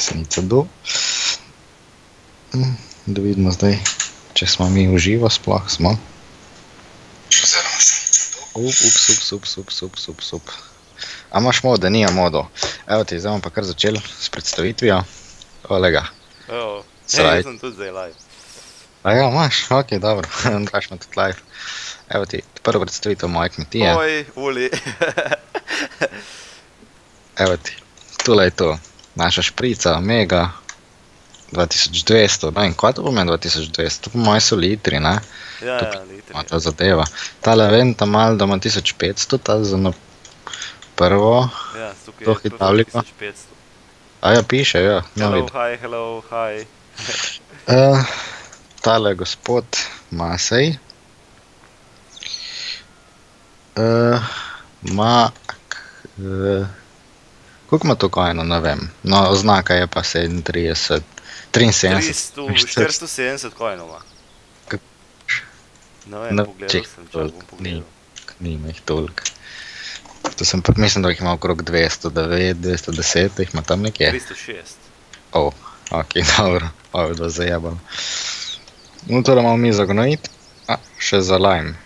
masnica do. Mm, Da vidimo zdaj, če smo mi v živo, sploh smo. Ups, ups, ups, ups, ups, ups, ups. A imaš modo, nija modo. Evo ti, zdaj bomo pa kar začeli s predstavitvijo. Olega. Evo, Saj. Saj. sem tudi zdaj live. A ja, imaš, ok, dobro, Andraš ima tudi live. Evo ti, prvo predstavitev moje kmetije. Oj, uli. Evo ti, tule je to, naša šprica, Omega 2200, ne vem, kaj to pomeni 2200, to po mojem so litri, ne? ja, To ja, litri. Ma ta zadeva. Tale Venta Malda ima 1500, ta za na prvo. Ja, to. 1500. A ja, piše, ja, ne Hello, vidim. hi, hello, hi. Uh, tale gospod Masej. Uh, ma, uh, koliko ima to kojno, ne vem. No, oznaka je pa 37, 73. 300, 470 coinov ima. Ne vem, Ne, pogledal ček, sem, če bom ni. pogledal. Nima jih toliko. To sem mislim, da jih ima okrog 209, 210, jih ima tam nekje. 306. Oh, ok, dobro, ovo dva zajebala. No, torej imamo mi za gnojit, a še za lime.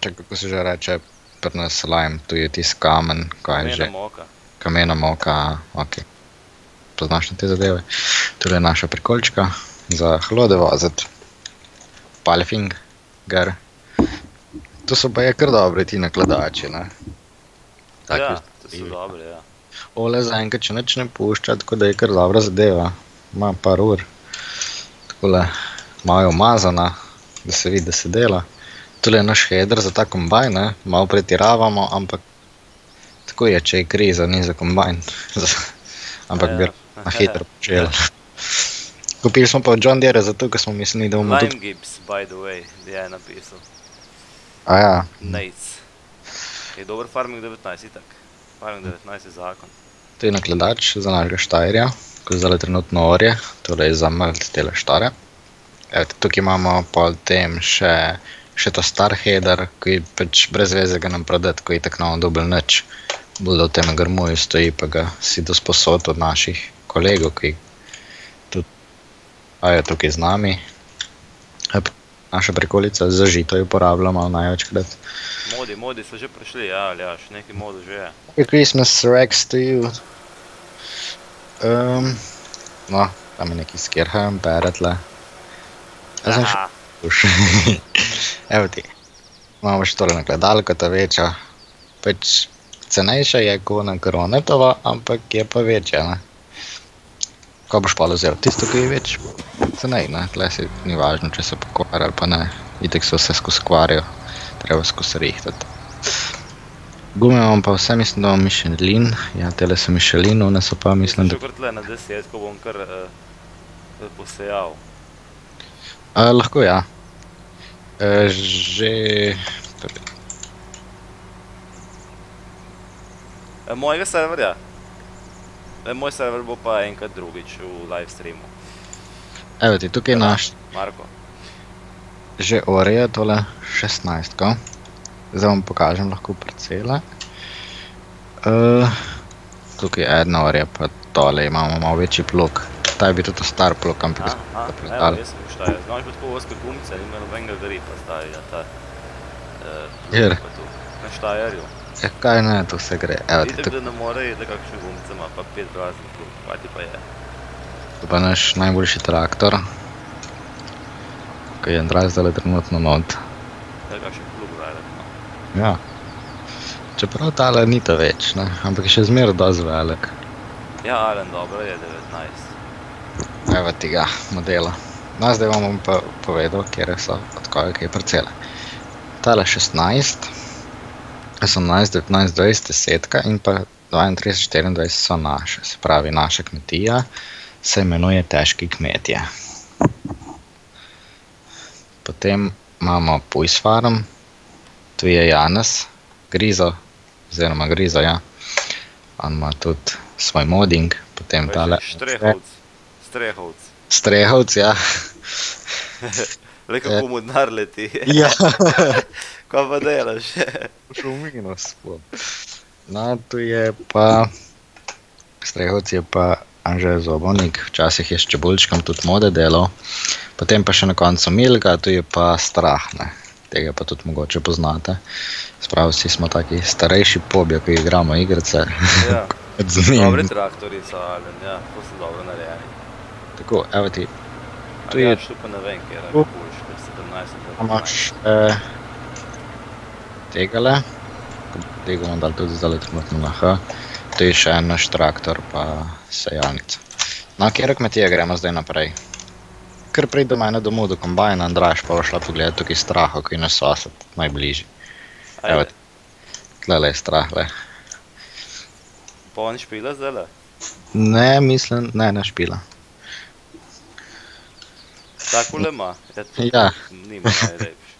Če kako se že reče, pri nas lime, tu je tisti kamen, kaj je že, Mena moka. Kamena moka, ok. Poznaš na te zadeve. Tule je naša prikolčka za hlode voziti. Palfing, gar. To so pa je kar dobri ti nakladači, ne? Taki Ja, to so dobre, ja. Ole zaenkrat še nič ne pušča, tako da je kar dobra zadeva. Ima par ur. Takole malo umazana, da se vidi, da se dela. Tule je naš header za ta kombajn, ne? malo pretiravamo, ampak tako je, če je kriza, ni za kombajn. ampak Ja, bi ja. na hitro počeli. Kupili smo pa John Deere zato, ker smo mislili, da bomo Lime tudi... Gibbs, by the way, je napisal. A ja, Nates. Je dober Farming 19, itak. Farming 19 je zakon. to je nakladač za našega štajerja, ko zdaj trenutno orje, torej za mrt tele štare. Evo, tukaj imamo potem še, še ta star header, ki je pač brez veze ga nam prodati, ko je tako na dobil nič. Bolj da v tem grmuju stoji, pa ga si do sposod od naših kolegov, ki tudi a je tukaj z nami. Naša prikolica za žito jo uporabljamo največkrat. Modi, modi so že prišli, ja, Aljaš, neki modu že je. Merry Christmas, Rex to you. Um, no, tam je neki skirham, peretle. Jaz sem Aha, šuš. Evo ti. Imamo še tole nakladalko, ta večja. Pač cenejša je kot na koronetova, ampak je pa večja, ne. Ko boš pa vzel? Tisto, ki je več cenej, ne. Tle si ni važno, če se pokvari ali pa ne. Itek se vse skozi kvarijo. Treba skozi rihtati. Gume imam pa vse, mislim, da imam Michelin. Ja, tele so Michelin, one so pa, mislim, da Še kar tle na 10, ko bom kar uh, posejal. A, lahko ja. E, že. Mojega serverja. E, moj server bo pa enkrat drugič v live streamu. Evo ti, tukaj je Ja. naš Marko. že orje, tole 16. -ko. Zdaj vam pokažem lahko parcele. E, tukaj je ena orje, pa tole imamo malo večji plok. Ta je bil tudi star plok, ampak A, smo a, ga evo, predali. jaz sem štajer. Znaš pa tako oske gumice, ima nobenega gripa zdaj, ja, ta. Uh, Kjer? Na štajerju. Ja, kaj ne, to vse gre. Evo ti, Itek, tukaj da ne more, da kakšne gumice ima, pa pet praznih plug, kaj ti pa je. je pa naš najboljši traktor. Ki je Andrej zdaj trenutno not. Da kakšen plug rade. Ja. Čeprav tale ni to več, ne? ampak je še zmeraj dosti velik. Ja, Alen, dobro je 19. Evo tega modela. No, zdaj vam bom pa povedal, kje so, od koga je parcela. Tale 16, 18, 19, 20, 10 in pa 32, 24 so naše. Se pravi, naša kmetija se imenuje Težki kmetje. Potem imamo Pujs Farm, tu je Janes, Grizo, oziroma Grizo, ja. On ima tudi svoj modding, potem tale. Strehovc. Strehovc. Strehovc, ja. Le kako mu denar leti. ja. Kaj pa delaš? Šel v minus. No, tu je pa, Strehovc je pa Anže Zobovnik, včasih je s čebulčkom tudi mode delal, potem pa še na koncu Milga, tu je pa strah, ne. Tega pa tudi mogoče poznate. Sprav vsi smo taki starejši pobje, ki igramo igrice. Ja. Z njim. Dobri traktori so, Alen, ja, to so dobro narejeni. Tako, evo ti, Tu je... Ja, pa ne vem, kje je ker 17 let. imaš eh, tegale, tega bomo dali tudi zdaj trenutno na H, tu je še en naš traktor pa sejalnica. Na kjer kmetije gremo zdaj naprej? Ker pridem ene domov do kombajna, Andraš pa bo šla pogledat tukaj straho, ki je na sosed, najbližji. Evo, Ajde, tlele je strah, le. polni špila zdaj le. Ne, mislim, ne, ne špila. Tako le ima. Ja, Ja. Nima najlepši.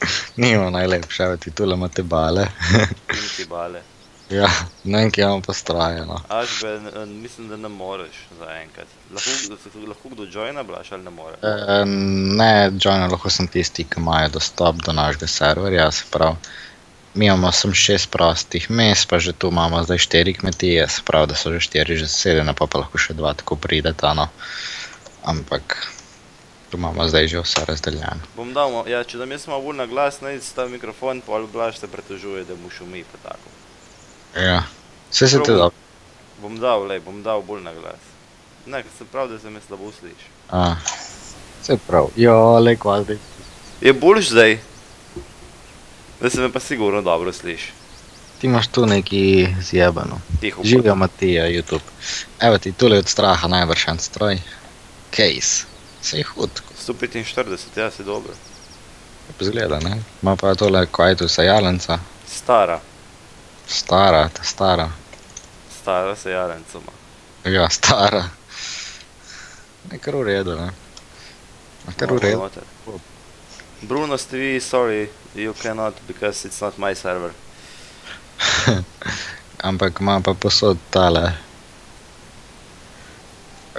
Nima najlepše, evo ti tule imate bale. Nim ti bale. ja, ne vem, kje imamo postrojeno. Aš be, n- mislim, da ne moreš zaenkrat. Lahko, lahko kdo joina blaš ali ne more? E, ne, John, lahko sem tisti, ki imajo dostop do našega serverja, se pravi. Mi imamo sem šest prostih mest, pa že tu imamo zdaj štiri kmetije, se pravi, da so že štiri že zasedene, pa pa lahko še dva tako prideta, no. Ampak tu imamo zdaj že vse razdeljeno. Bom dal, ja, če da mi smo bolj na glas, naj ta mikrofon, pol blaš se pretežuje, da mu šumi pa tako. Ja, vse se Prav. dobro. Bom dal, lej, bom dal bolj na glas. Ne, ker se pravi, da se me slabo sliši. A, se prav. Jo, le kva zdaj. Je boljš zdaj? Da se me pa sigurno dobro sliši. Ti imaš tu neki zjebano. Tiho. Živijo Matija, YouTube. Evo ti, tule od straha najbrž en stroj. Case. Sej hud, 145, ja, si dobro. Zgleda, ne? Ima pa tole kvajtu sejalenca, Stara, stara, ta stara. stara se jarencoma. Ja, stara. Ne, kar v redu, ne? A Kar v redu. Bruno Stevie, sorry, you cannot because it's not my server. Ampak ima pa posod tale.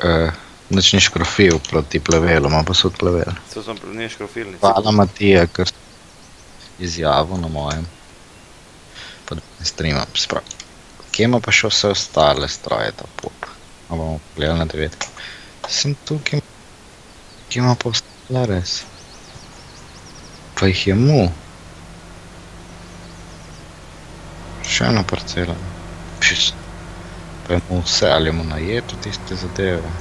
Uh, Nič ni škrofil proti plevelu, ima posod plevel. To sem pri njih škrofilnici. Hvala Matija, ker izjavo na mojem. Pa da ne streamam, sprav. Kje ima pa še vse ostale stroje, ta pop? A bomo pogledali na devetko. Sem tukaj, ki ima pa ostale res. Pa jih je mu. Še ena parcela. Pš, pa je mu vse, ali je mu najeto tiste zadeve.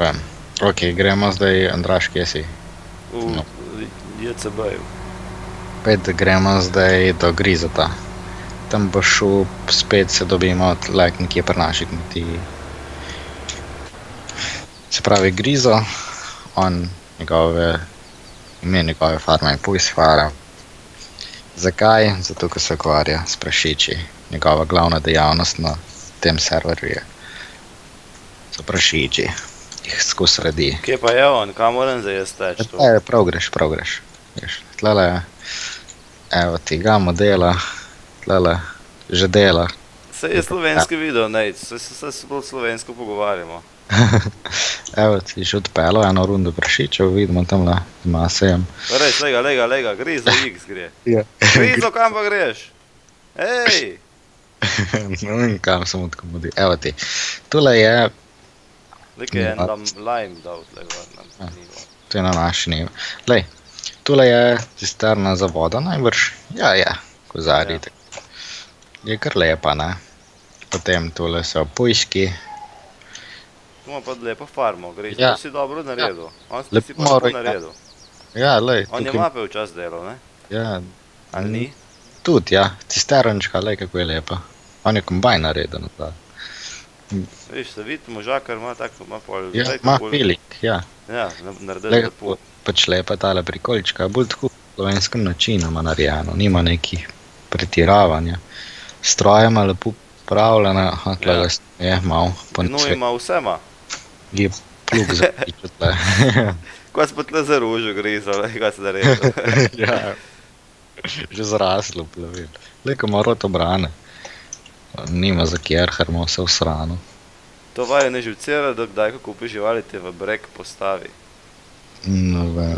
Pa, ok, gremo zdaj, Andraš, kje si? V No. JCB-ju. Spet gremo zdaj do Grizota. Tam bo šel, spet se dobimo tlek nekje pri naši kmetiji. Se pravi Grizo, on, njegove, ime njegove farme je Pujsfara. Zakaj? Zato, ker se ukvarja s prašiči. Njegova glavna dejavnost na tem serverju je. So prašiči, jih skozi redi. Kje pa je on, kam moram zdaj jaz teči? tu? E, prav greš, prav greš. greš. Tlele evo ti ga modela, tlele že dela. Se je slovenski video, ne, se, se, se, se bolj slovensko pogovarjamo. Evo ti že odpelo eno rundo prašičev, vidimo tam le, ima sejem. Res, lega, lega, lega, grizo X gre. Ja. Grizo, kam pa greš? Hej! ne vem, kam sem odkomodil. Evo ti, tule je, Nek je Ja. dam lime dal Ja. nivo. to je na naši nivo. Lej, tule je cisterna za vodo najbrž. Ja, je, kozari. Ja. Ja. Je kar lepa, ne. Potem tule so pujski, Tu ima pa lepo farmo, greš, Ja. ja. to si dobro naredil. On si Lepo si pa lepo ja. naredil. ja, lej, On je tukaj- mape včas delal, ne? Ja, Ali ni? Tudi, ja, cisternička, le kako je lepa. On je kombajn naredil. Da. Viš, se vidi, možakar ima tako, ima pol. Ja, ima filik, ja. Ja, na- naredil Le, lepo. pač lepa tale prikolička, bolj tako slovenskem načinu ima narejeno, nima nekih pretiravanja. Stroje ima lepo pravljene, aha, tle Ja. ja. je malo, pa No, ne ima vse ima. je plug za pičo tle. Ko si pa tle za ružo grizel, le, kaj si naredil. ja. Že zraslo plovil. Le, ko ima rot obrane. Nima za kjer, ker ima vse v sranu. To vaje ne živcira, da kdaj, ko kupiš živali, te v brek postavi. No, ve,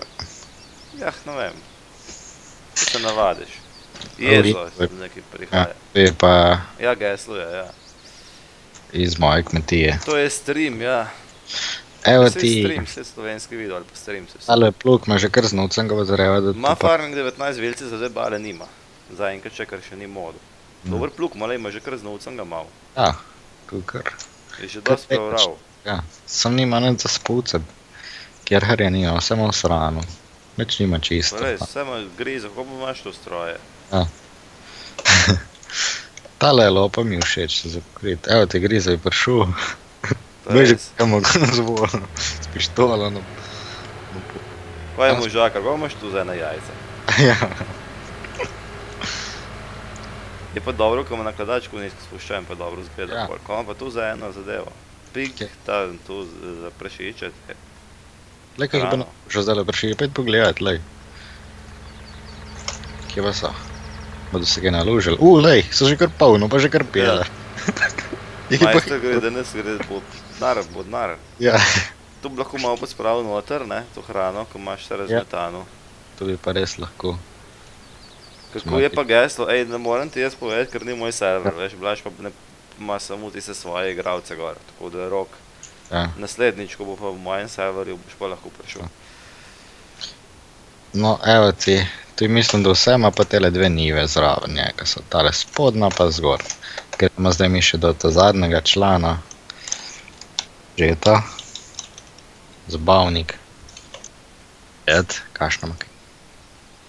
Jah, ne vem. Ti se navadiš. Jezo, Ori- nekaj prihaja. ja, je pa Ja, geslo je, ja. iz moje kmetije. To je stream, ja. Evo ti, stream, vse slovenski video ali pa stream se vse. tale pluk ima že kar znucen, ga bo zareva, da Ma pa- Farming 19 velci za zdaj bale nima. Zaenkrat še, ker še ni modu. Dober pluk, malo ima že kar znovcem ga mal. Ja, kukar. Je že dosti tekaš. prevral. Ja, sem nima nič za spucati. Ker harja nima, samo v sranu. Nič nima čisto. Res, vse ima grizo, kako pa imaš to stroje? Tale lopa mi je všeč, za pokrit. Evo ti griza je prišel. Je Beži res. kam zvon, s pištolo. No. Kaj je možakar, kako imaš tu zdaj na jajce? ja, Je pa dobro, ko ima nakladačku nizko spuščajem, pa dobro zgleda. Ja. Ja. Ko ima pa tu za eno zadevo. Pik, Kje? ta tu za prešiče. le kaj bo Rano. že zdaj prišel, pet pogledat, lej. Kje pa so? Bodo se kaj naložili. U, lej, so že kar polno, pa že kar pijale. Je pa Majster gre, danes gre pod nar, pod nar. Ja, Tu bi lahko malo pospravil noter, ne, to hrano, ko imaš vse Ja. razmetano. to bi pa res lahko. Kako je pa geslo, ej, ne morem ti jaz povedati, ker ni moj server, veš, Blaž pa ne ima samo tiste svoje igralce gor, tako da je rok. Ja. Naslednjič, ko bo pa v mojem serverju, boš pa lahko prišel. No, evo ti, tu mislim, da vse ima pa tele dve nive zraven njega, so tale spodna pa zgor. Ker ima zdaj mi še do ta zadnjega člana, žeta, zabavnik, jed, kašno mak.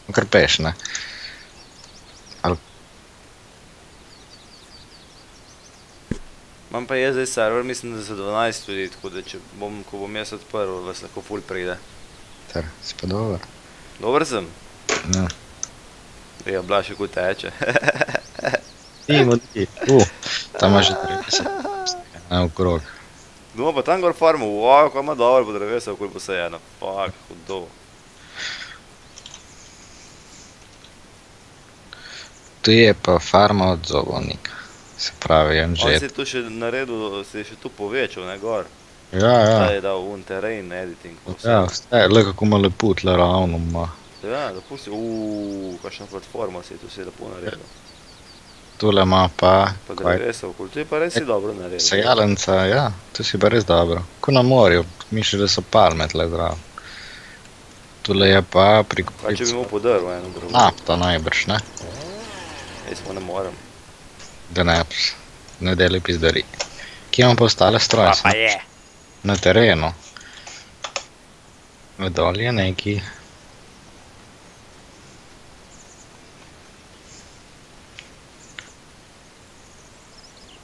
No, kar peš, ne. Imam pa jaz zdaj server, mislim, da za 12 ljudi, tako da če bom, ko bom jaz odprl, vas lahko ful pride. Ter, si pa dober. Dober sem? Ja. Ja, Blaž kako teče. Ti, modi. Uh, tam ima že 30. Ne, okrog. Doma pa tam gor farmo, wow, ko ima dobro, bo drevesa okoli posajeno. Fuck, hudo. Tu je pa farma od zobovnika. Se pravi, en žet. si tu še naredil, si je še tu povečal, ne gor. Ja, ja. Da je dal un terrain editing. pa vse. Ja, vse, le kako ima lepo tle ravno ima. Ja, da pusti, uuu, kakšna platforma si tu si lepo naredil. Tule ima pa, Pa kaj, drevesa okoli, tu je pa res si dobro naredil. sejalenca, ja, tu si pa res dobro. Ko na morju, misliš, da so palme tle zraven. Tule je pa pri Kaj če bi mu podrl eno drugo? nafta najbrž, ne? Jaz pa ne morem. Da ne, ne deli pizdari. Kje imam pa ostale stroje? Pa pa je. Na terenu. Dol je neki.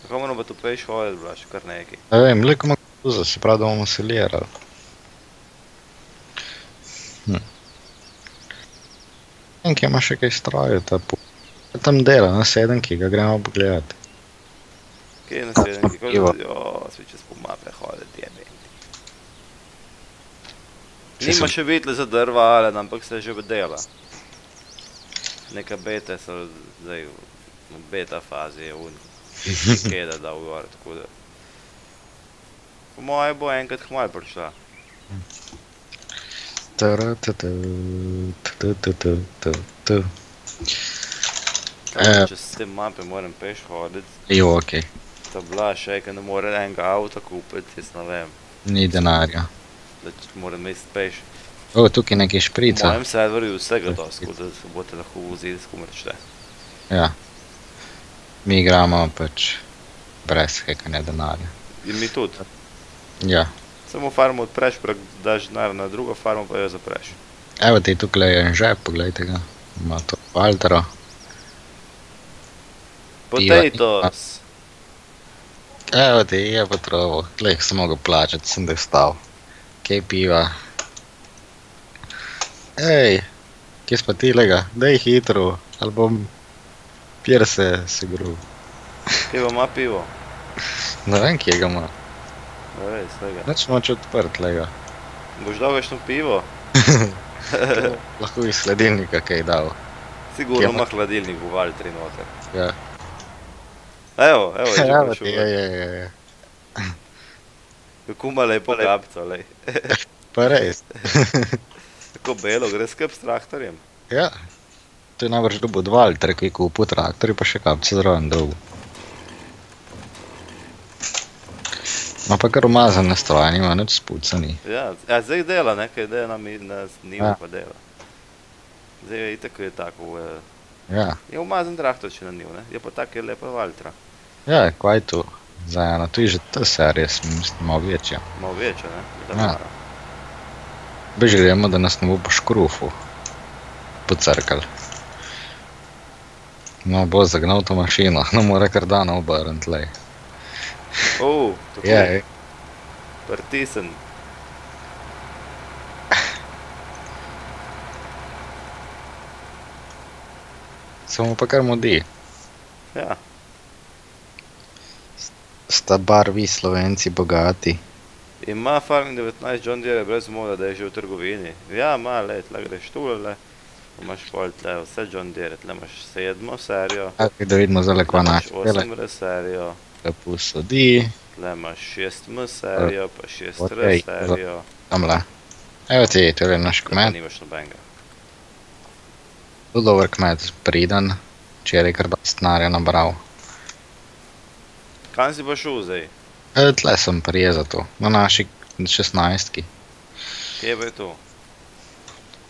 Kako moramo pa tu peš hoditi, blaš, kar neki. Ne vem, le komu kuza, se pravi, da bomo selirali. Hm. In kje ima še kaj strojev, ta po... Tam dela, na sedemki, ga gremo pogledati. Kje je naslednji? Kako Ivo. jo, svi čez po mape hoditi, je meni. Če Nima sem- še videli za drva, ali ampak se že dela. Neka beta so zdaj v v beta fazi je un. Keda dal gor, tako da. Po moje bo enkrat hmal prišla. Tara, ta, ta, ta, ta, Eh. Če s te mape moram peš hoditi, Jo, okej, ta bila še, ker ne more enega avta kupiti, jaz ne vem. ni denarja. Da moram imeti peš. O, tukaj nekaj V šprica. mojem serverju je vsega Ja, dosti, tako da se boste lahko vozili, skumar šte. Ja. Mi igramo pač brez hekanja denarja. In mi tudi. Ja. Samo farmo odpreš, prek daš denar na drugo farmo, pa jo zapreš. Evo ti tukaj je en žep, poglejte ga. Ima to Valtero. Potatoes! Evo ti je pa trovo. Glej, sem mogel plačati, sem da je stal. Kaj piva? Ej, kje si pa ti lega? Daj hitro, ali bom pier se se gru. Pivo ima pivo. Ne vem, kje ga ima. Ne res, tega. Nič moč odprt, lega. Boš dal kakšno pivo? Lahko iz hladilnika kaj dal. Sigurno Kje ima hladilnik v Valtri noter. Ja. Evo, evo, je že Evo ti, je, je, je. Ima lepo kapco, lej. Pa res. Tako belo, gre skrb s traktorjem. Ja. To je najbrž dobil dva alter, ki je kupil traktor, pa še kapce zraven dolgo. pa kar umazane stroje, nima nič spucani. Ja, ja zdaj dela, nekaj dela na, mi- na nivo Ja. pa dela. Zdaj je itak je tako, eh, Ja, je umazan traktor, če na nivo, ne? Je pa tak je lepa Valtra. Ja, kaj tu? Za eno, tu je že ta serija, mislim, malo večja. Malo večja, ne? Da Ja. Bež gremo, da nas ne bo po škrufu pocrkal. No, bo zagnal to mašino, no mora kar dan obrniti, lej. Oh, tako Ja, je. je. Pritisn. samo pa kar mudi. Ja, Sta barvi slovenci bogati. ima Farming 19 John Deere brez moda, da je že v trgovini. Ja, ima, le, tle greš tu, le. Imaš pol tle vse John Deere, tle imaš sedmo serijo, Kaj da vidimo zdaj, kva tle imaš naš dele, 8R serijo, da posodi, tle imaš 6M serijo, pa 6R Okej, serijo, tamle. Evo ti, to je naš tle kmet, nimaš nobenega. zelo dober kmet, priden, včeraj kar dosti denarja nabral. Kam si pa šel zdaj? E, tle sem prije za to, na naši 16. Kje je to?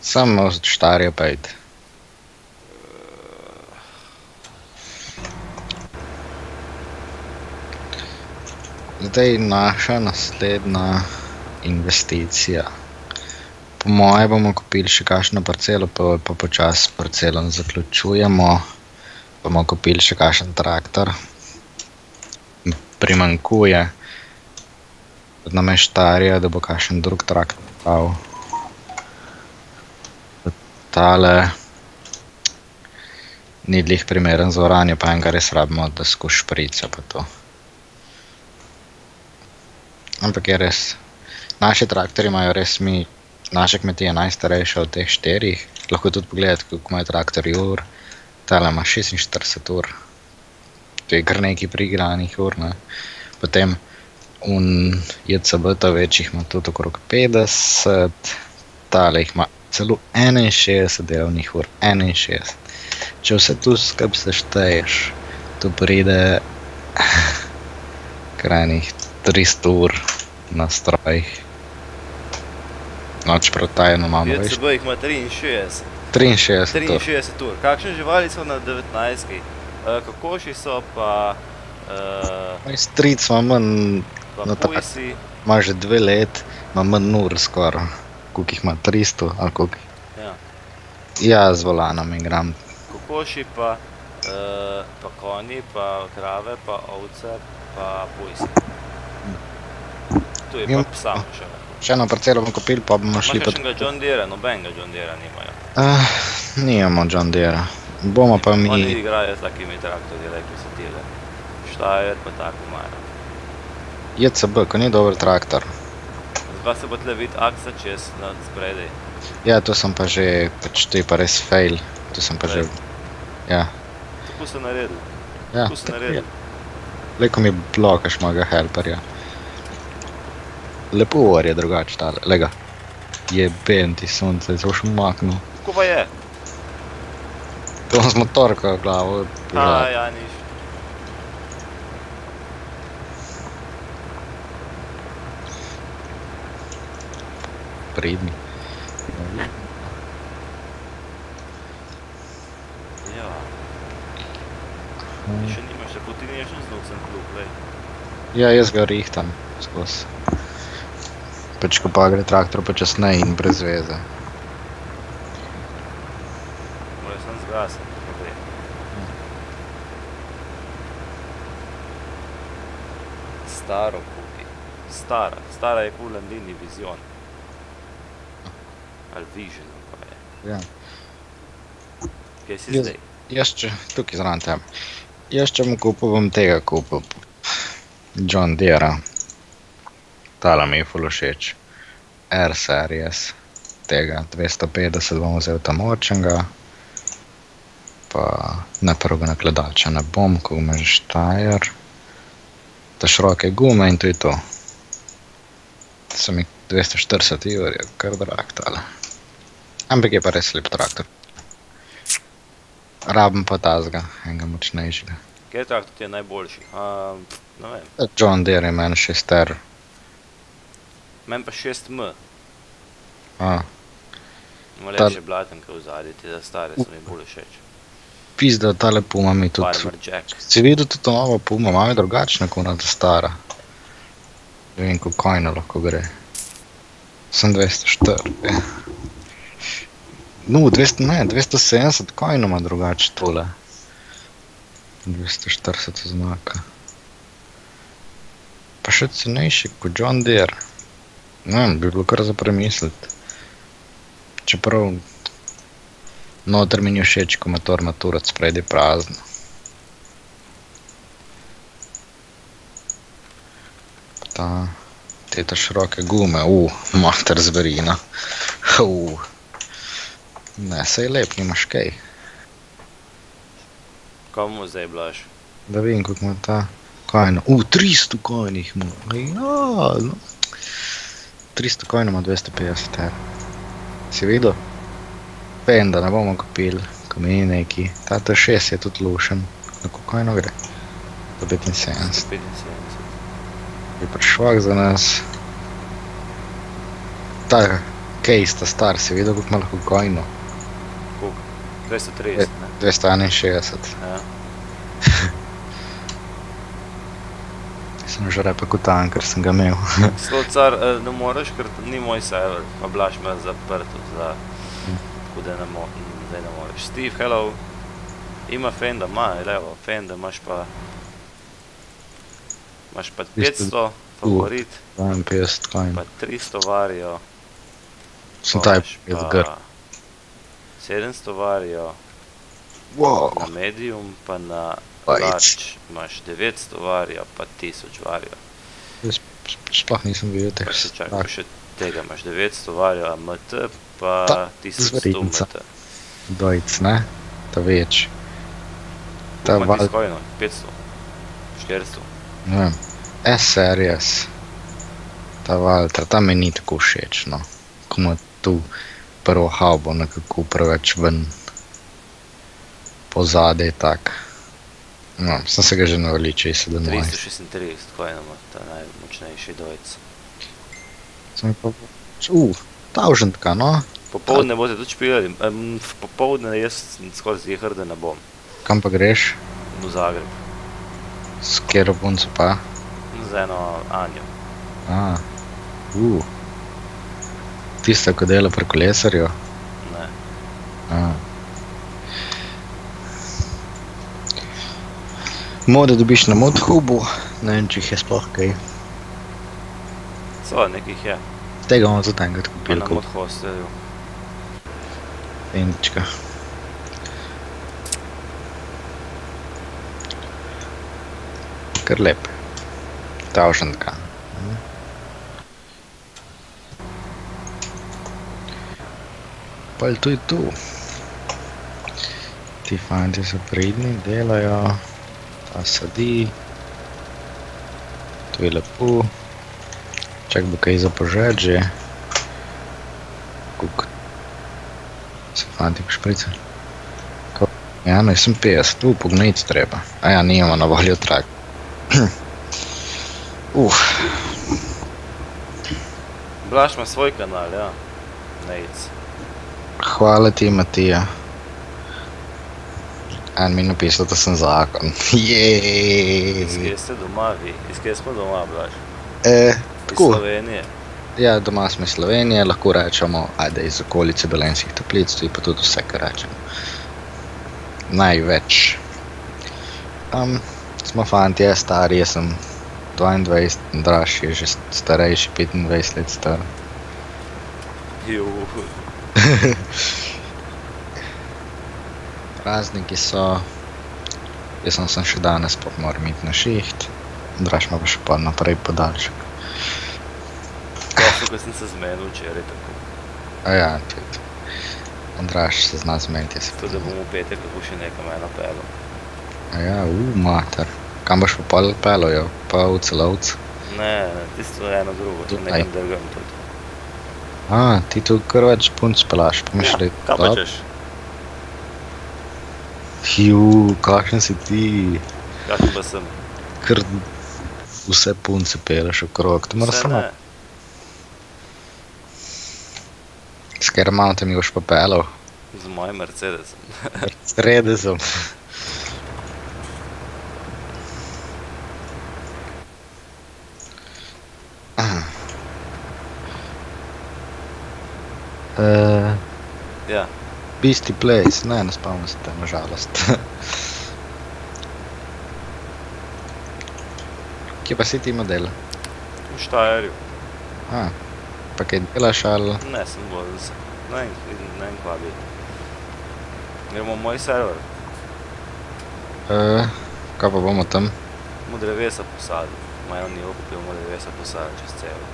Sem od štarja pejt. Zdaj naša naslednja investicija. Po moje bomo kupili še kakšno parcelo, pa, pa počasi parcelom zaključujemo. Bomo kupili še kakšen traktor. Primankuje. Od nam je štarja, da bo kakšen drug traktor dal. Tale ni glih primeren za oranje, pa enega res rabimo, da skuš šprica pa to. Ampak je res, naši traktori imajo res mi, naše kmetije najstarejše od teh štirih. Lahko tudi pogledate, koliko imajo traktorji ur. Tale ima 46 ur. To je kar nekaj prigranih ur. Ne. Potem JCB ta večjih ima tudi okrog 50, tale jih ima celo 61 delovnih ur. 61. Če vse tu skupaj sešteješ, to pride krajnih 300 ur na strojih. Noč protajno imamo več. JCB jih ima 63. 63 ur. 63 ur. Kakšne živali so na 19? Uh, kokoši so pa, uh, stric ima manj, pa No, tako. pujsi. ima že dve let, ima manj ur skoraj. Koliko jih ima? 300 ali koliko? Ja. Ja, z volanom igram. Kokoši pa, uh, pa konji, pa krave, pa ovce, pa pujsi. Tu je pa Imam- psa še. Še eno parcelo bomo kupili, pa bomo Imaš šli pa. kakšnega John Deere, nobenega John Deere nimajo. Uh, nijemo John Deere. Bomo pa Oni mi. igrajo s takimi traktorji, rekli so tile. Štajer pa tako imajo. JCB, ko ni dober traktor. Zdaj se bo tle vidi aksa čez nad spredaj. Ja, to sem pa že, pač to je pa res fail. To sem pa že. Ja, Tako so naredili. ja. Tako so naredili. Leko mi blokaš mojega helperja. Lepo je drugače tale, lega. Jeben ti sonce, se boš umaknil. Tako pa je. To smo torka v glavo. A, ja, niš. Pridni. Ja. Še nimaš, tako ti nimaš znucen klub, lej. Ja, jaz ga rihtam skozi. Pač ko pa gre traktor počasneje in brez veze. Sem zgasen, tako gre. Staro kupi. Stara. Stara je kul Landini Vision. Ali Vision, pa je. Ja. Kje si Jaz- zdaj? Jaz če, tukaj zraven tem. Jaz če bom kupil, bom tega kupil. John Deere. Tala mi je ful všeč. R series. Tega 250 bom vzel tam močnega. Pa ne prvega nakladalča ne bom, ko ima že štajer. Ta široke gume in to je to. So mi 240 eur, je kar drag tale. Ampak je pa res lep traktor. Rabim pa tazga, enega močnejšega. Kje traktor ti je najboljši? A, ne vem. John Deere je meni šester, Meni pa 6M. A, Malo Ta- lepše blatenke v zadnji, te za stare so mi bolj všeč. Pizda, tale puma mi tudi. Si videl tudi to novo puma, malo je drugačna kot ta stara. Ne vem, kako kojno lahko gre. Sem 204. ja. No, 200, ne, 270 kojno ima drugače tole. 240 znaka. Pa še cenejši kot John Deere. Ne vem, bi bilo kar za premisliti. Čeprav noter mi ni všeč, ko motor maturac spredi prazno. Ta, te ta široke gume, uh, mater zverina. Uh. Ne, sej lep, nimaš kaj. Komu zdaj blaš? Da vidim, kako ima ta kojno. Uh, 300 kojnih ima. Ja, no. 300 kojno ima 250 evrov. Si videl? Vem, da ne bomo kupili, ko mi ni neki. Ta T6 je tudi lušen. Na koliko kojno gre? Za 75. 75. je prišel za nas. Ta case, ta star, si videl, kako kojno. Koliko? 230, ne? 261. Ja. Sem že repa kot tam, ker sem ga imel. Slov car, eh, ne moreš, ker ni moj server, pa blaš me zaprt za, tako da ne, mo zdaj ne moreš. Steve, hello. Ima Fenda, ima, levo, Fenda, imaš pa, imaš pa 500, favorit, 52 kojn. pa 300 varijo, Sem taj je pa zgr. 700 varijo, Wow, na medium, pa na large imaš 900 varijo, pa 1000 varijo. sploh nisem videl teh Pa še čakaj, še tega imaš 900 varijo AMT, pa Ta 1100 zverica. MT. Dojc, ne? Ta več. Ta Ta val, val... 500, 400. ne vem. S-series. Ta Valtra, ta mi ni tako všeč, no. Ko ima tu prvo haubo nekako preveč ven. Pozadej tak. No, sem se ga že navali, če je 17. 336, ko je nama ta najmočnejši dojc. Sem pa... Uh, tavžentka, no. Popovdne boste tudi špilali, um, popovdne jaz skoraj zihar, da ne bom. Kam pa greš? V Zagreb, S kjero punco pa? z eno Anjo. A, uh. Tista, ko dela pri kolesarju? Ne. A. Mode dobiš na modhubu, ne vem, če jih je sploh kaj. So, nekih je, Tega bomo tudi enkrat pa kupili, kot modhostelju. Fenčka. Kar lep. Tavžentka. Pa je to je tu. Ti fanti so pridni, delajo, ta sadi. To je lepo. Čak bo kaj za požet že. Kuk. Se fanti pošpricali. Ja, no, sem 50, tu pogniti treba. A ja, nimamo na voljo trak. Uf, Blaž ima svoj kanal, ja. Nejc. hvala ti, Matija. En mi je napisal, da sem zakon. Iz Jeeeej. kje ste doma vi? Iz kje smo doma, Blaž? E, Iz tako, Slovenije. ja, doma smo iz Slovenije, lahko rečemo, ajde iz okolice Belenskih toplic, to je pa tudi vse, kar rečemo. Največ. Um, smo fanti, jaz stari, jaz sem 22, draž je že starejši, 25 let star. Prazniki so, jaz sem, sem še danes, pa moram iti na šiht, draž ima pa še pa naprej podaljšek. Ko sem se zmenil včeraj tako. A ja, tudi. Andraš se zna zmeniti, jaz se Tudi da bom v petek lahko še nekam eno pelo. A ja, u, mater. Kam boš pa pol pelojo? Pa v celovcu. Ne, ne, tisto je eno drugo, to nekam drugam tudi. A, ti tu kar več punc pelaš, pa da je Kaj pa češ? Ju, kakšen si ti, Kakšen pa sem? kar vse punce peleš okrog. To mora Vse samo ne. S katerim avtom mi boš popeljal? Z mojim Mercedesom. Sredesom. Uh, Ja, Beastie Place, ne, ne spomnim se te, nažalost. Kje pa si ti model? v Štajerju. A, pa kaj delaš ali? Ne, sem vozil se. Ne ne vem kva bi. Gremo v moj server, Uh, kaj pa bomo tam? mu drevesa posadil. Imajo ni kupil, mu drevesa posadil čez celo.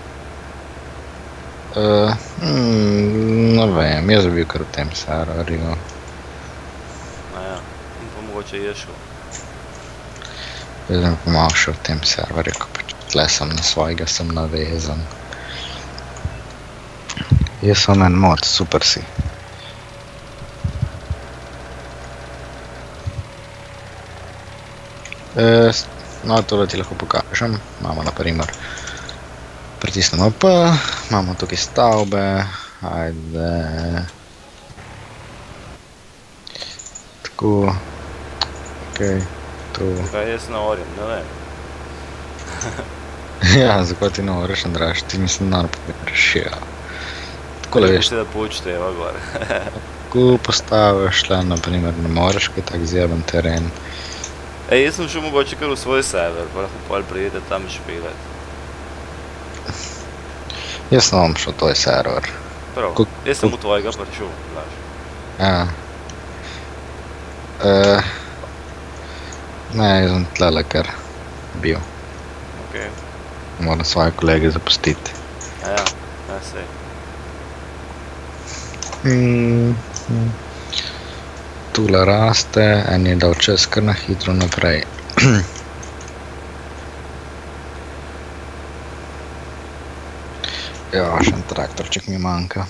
Uh, mm, ne vem, jaz bi bil kar v tem serverju. A ja, in pa mogoče je šel. Jaz bi pa malo še v tem serverju, ko pač tle sem na svojega, sem navezan. Jaz sem en mod, super si. E, no, tole ti lahko pokažem. Imamo na primer, pritisnemo P, imamo tukaj stavbe, ajde. Tako, ok, tu. Kaj jaz ne orjem, ne vem. Ja, zakaj ti ne moreš, Andraš, ti mislim, da ne pobiraš, ja. Tako le veš, Se da poučteva gor. ko postaviš tle, naprimer, ne moreš, kaj tak zjeben teren. Ej, jaz sem šel mogoče kar v svoj server, pa lahko pol prijete tam špilet. Jaz sem vam šel to je server. Prav, Ko- jaz sem v tvojega prišel, znaš. Ja. Uh, ne, jaz sem tlele kar bil. Okay. Moram svoje kolege zapustiti. A ja, ja sej. Mm, mm. Tule raste, en je dal čez kar na hitro naprej. ja, še en traktorček mi manjka.